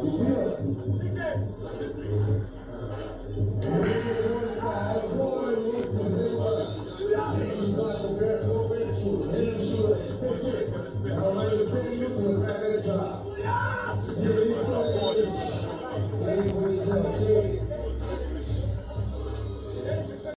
Obrigado.